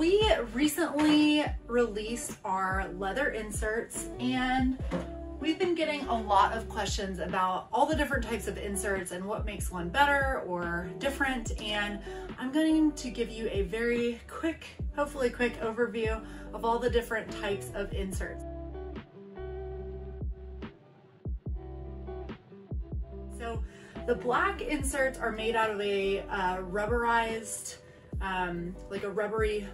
we recently released our leather inserts and we've been getting a lot of questions about all the different types of inserts and what makes one better or different. And I'm going to give you a very quick, hopefully quick overview of all the different types of inserts. So the black inserts are made out of a uh, rubberized, um, like a rubbery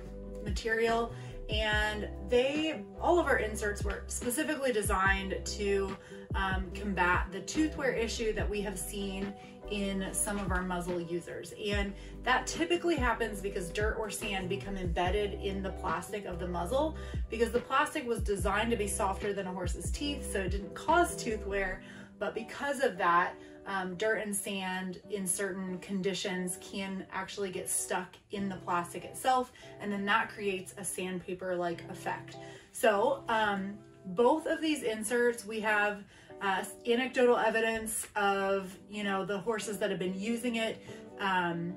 material and they all of our inserts were specifically designed to um, combat the tooth wear issue that we have seen in some of our muzzle users. And that typically happens because dirt or sand become embedded in the plastic of the muzzle because the plastic was designed to be softer than a horse's teeth so it didn't cause tooth wear but because of that um, dirt and sand in certain conditions can actually get stuck in the plastic itself, and then that creates a sandpaper-like effect. So um, both of these inserts, we have uh, anecdotal evidence of, you know, the horses that have been using it um,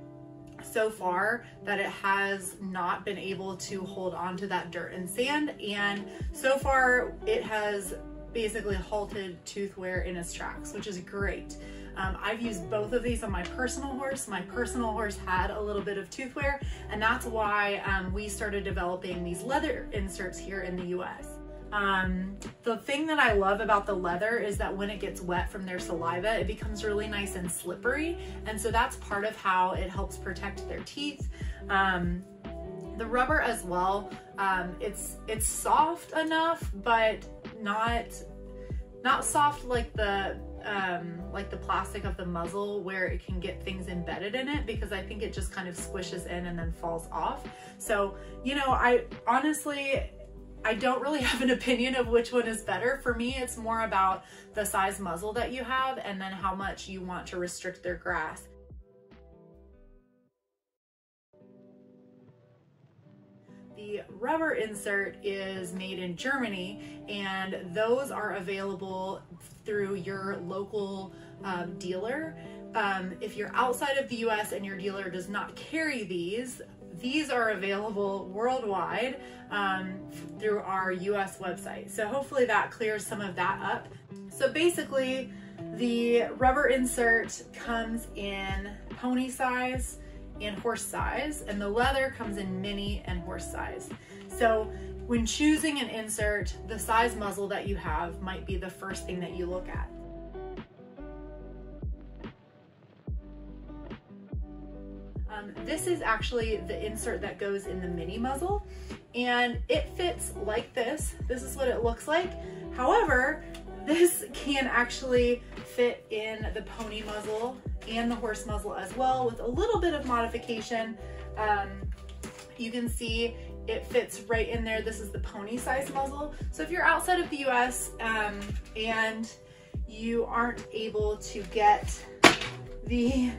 so far that it has not been able to hold on to that dirt and sand. And so far it has basically halted tooth wear in its tracks, which is great. Um, I've used both of these on my personal horse. My personal horse had a little bit of tooth wear, and that's why um, we started developing these leather inserts here in the US. Um, the thing that I love about the leather is that when it gets wet from their saliva, it becomes really nice and slippery. And so that's part of how it helps protect their teeth. Um, the rubber as well, um, it's, it's soft enough, but not, not soft like the um, like the plastic of the muzzle where it can get things embedded in it because I think it just kind of squishes in and then falls off. So, you know, I honestly, I don't really have an opinion of which one is better. For me, it's more about the size muzzle that you have and then how much you want to restrict their grass. The rubber insert is made in Germany and those are available through your local um, dealer. Um, if you're outside of the US and your dealer does not carry these, these are available worldwide um, through our US website. So hopefully that clears some of that up. So basically, the rubber insert comes in pony size and horse size, and the leather comes in mini and horse size. So when choosing an insert, the size muzzle that you have might be the first thing that you look at. Um, this is actually the insert that goes in the mini muzzle and it fits like this. This is what it looks like. However, this can actually fit in the pony muzzle and the horse muzzle as well with a little bit of modification. Um, you can see it fits right in there. This is the pony size muzzle. So if you're outside of the US um, and you aren't able to get the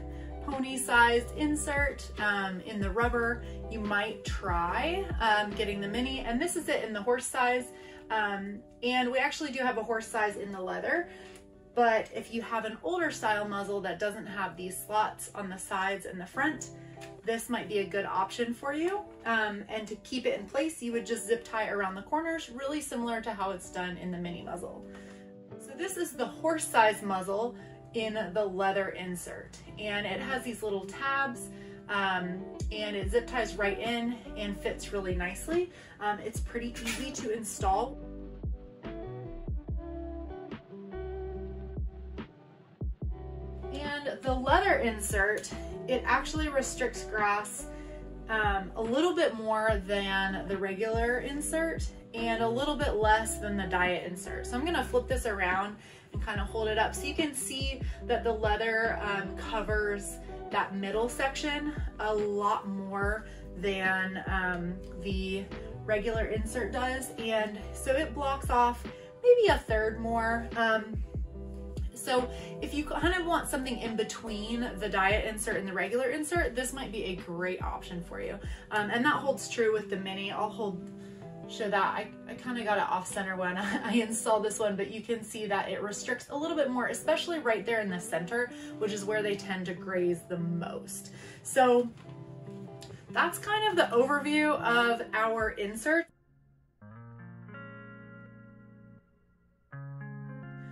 pony sized insert um, in the rubber, you might try um, getting the mini. And this is it in the horse size. Um, and we actually do have a horse size in the leather. But if you have an older style muzzle that doesn't have these slots on the sides and the front, this might be a good option for you. Um, and to keep it in place, you would just zip tie around the corners, really similar to how it's done in the mini muzzle. So this is the horse size muzzle in the leather insert. And it has these little tabs um, and it zip ties right in and fits really nicely. Um, it's pretty easy to install. And the leather insert it actually restricts grass um, a little bit more than the regular insert and a little bit less than the diet insert. So I'm gonna flip this around and kind of hold it up so you can see that the leather um, covers that middle section a lot more than um, the regular insert does. And so it blocks off maybe a third more. Um, so if you kind of want something in between the diet insert and the regular insert, this might be a great option for you. Um, and that holds true with the mini. I'll hold show that. I, I kind of got it off center when I installed this one, but you can see that it restricts a little bit more, especially right there in the center, which is where they tend to graze the most. So that's kind of the overview of our insert.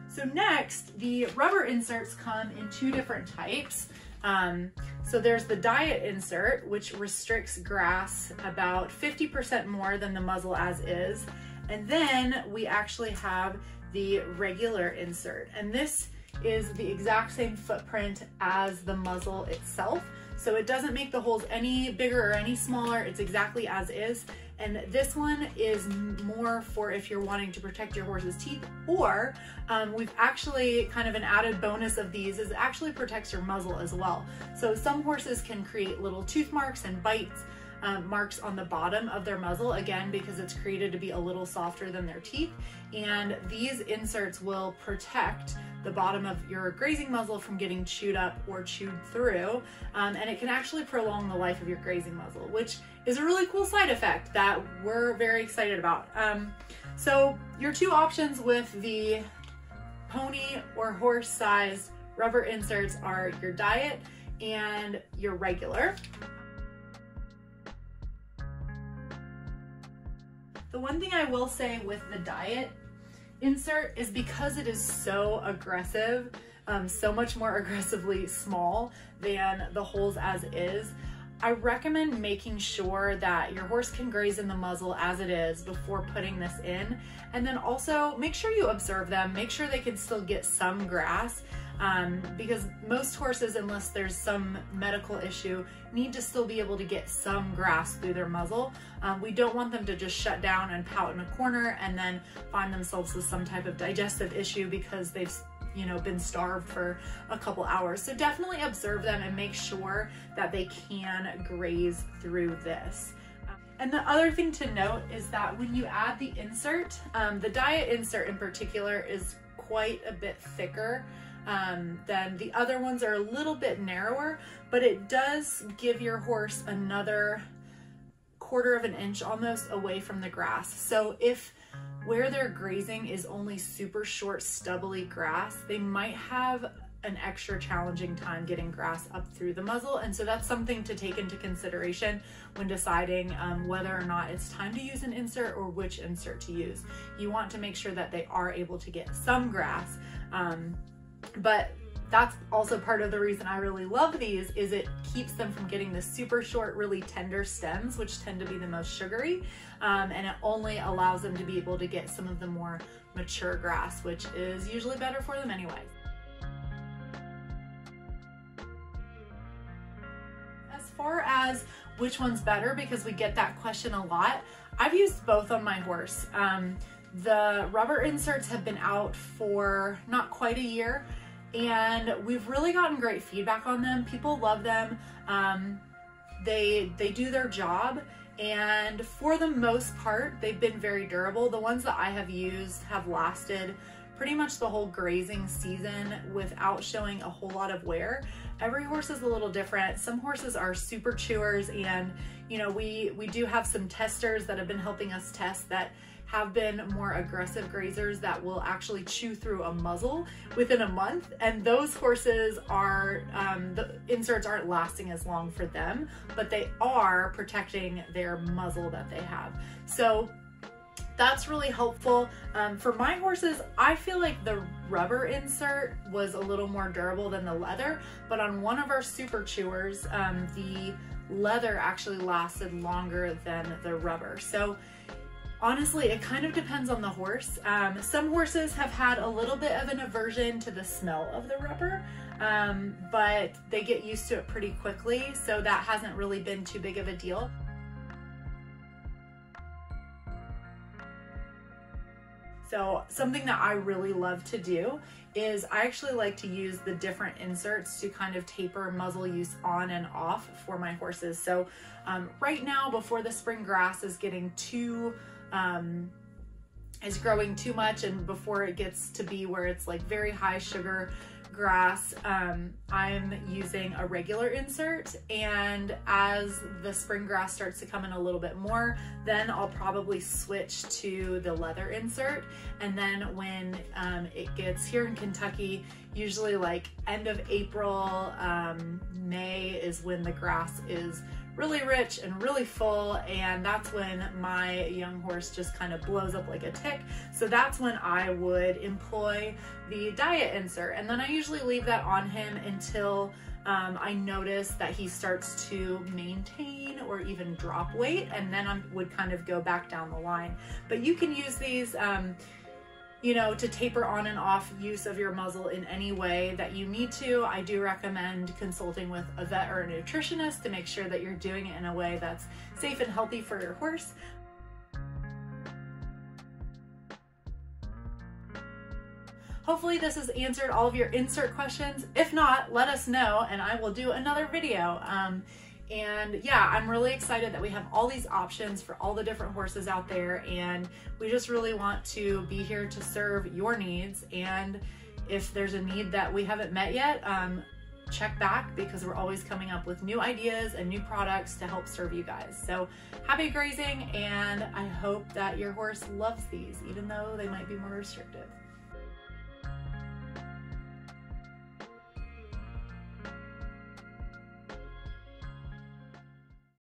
So next, the rubber inserts come in two different types. Um, so there's the diet insert, which restricts grass about 50% more than the muzzle as is. And then we actually have the regular insert. And this is the exact same footprint as the muzzle itself. So it doesn't make the holes any bigger or any smaller. It's exactly as is. And this one is more for if you're wanting to protect your horse's teeth or um, we've actually kind of an added bonus of these is it actually protects your muzzle as well. So some horses can create little tooth marks and bites um, marks on the bottom of their muzzle, again, because it's created to be a little softer than their teeth. And these inserts will protect the bottom of your grazing muzzle from getting chewed up or chewed through. Um, and it can actually prolong the life of your grazing muzzle, which is a really cool side effect that we're very excited about. Um, so your two options with the pony or horse size rubber inserts are your diet and your regular. The one thing I will say with the diet insert is because it is so aggressive, um, so much more aggressively small than the holes as is, I recommend making sure that your horse can graze in the muzzle as it is before putting this in. And then also make sure you observe them, make sure they can still get some grass um, because most horses, unless there's some medical issue, need to still be able to get some grass through their muzzle. Um, we don't want them to just shut down and pout in a corner and then find themselves with some type of digestive issue because they've you know, been starved for a couple hours. So definitely observe them and make sure that they can graze through this. And the other thing to note is that when you add the insert, um, the diet insert in particular is quite a bit thicker um, than the other ones are a little bit narrower, but it does give your horse another quarter of an inch almost away from the grass. So if where they're grazing is only super short stubbly grass, they might have an extra challenging time getting grass up through the muzzle. And so that's something to take into consideration when deciding um, whether or not it's time to use an insert or which insert to use. You want to make sure that they are able to get some grass. Um, but that's also part of the reason I really love these is it keeps them from getting the super short, really tender stems, which tend to be the most sugary. Um, and it only allows them to be able to get some of the more mature grass, which is usually better for them anyway. As far as which one's better, because we get that question a lot, I've used both on my horse. Um, the rubber inserts have been out for not quite a year and we've really gotten great feedback on them. People love them. Um, they they do their job and for the most part they've been very durable. The ones that I have used have lasted pretty much the whole grazing season without showing a whole lot of wear. Every horse is a little different. Some horses are super chewers and you know we we do have some testers that have been helping us test that have been more aggressive grazers that will actually chew through a muzzle within a month. And those horses are, um, the inserts aren't lasting as long for them, but they are protecting their muzzle that they have. So that's really helpful. Um, for my horses, I feel like the rubber insert was a little more durable than the leather, but on one of our super chewers, um, the leather actually lasted longer than the rubber. So Honestly, it kind of depends on the horse. Um, some horses have had a little bit of an aversion to the smell of the rubber, um, but they get used to it pretty quickly, so that hasn't really been too big of a deal. So something that I really love to do is I actually like to use the different inserts to kind of taper muzzle use on and off for my horses. So um, right now, before the spring grass is getting too um, is growing too much and before it gets to be where it's like very high sugar grass, um, I'm using a regular insert and as the spring grass starts to come in a little bit more, then I'll probably switch to the leather insert. And then when um, it gets here in Kentucky, usually like end of April, um, May is when the grass is really rich and really full and that's when my young horse just kind of blows up like a tick. So that's when I would employ the diet insert and then I usually leave that on him until um, I notice that he starts to maintain or even drop weight and then I would kind of go back down the line. But you can use these um, you know, to taper on and off use of your muzzle in any way that you need to, I do recommend consulting with a vet or a nutritionist to make sure that you're doing it in a way that's safe and healthy for your horse. Hopefully this has answered all of your insert questions. If not, let us know and I will do another video. Um, and yeah, I'm really excited that we have all these options for all the different horses out there. And we just really want to be here to serve your needs. And if there's a need that we haven't met yet, um, check back because we're always coming up with new ideas and new products to help serve you guys. So happy grazing and I hope that your horse loves these even though they might be more restrictive.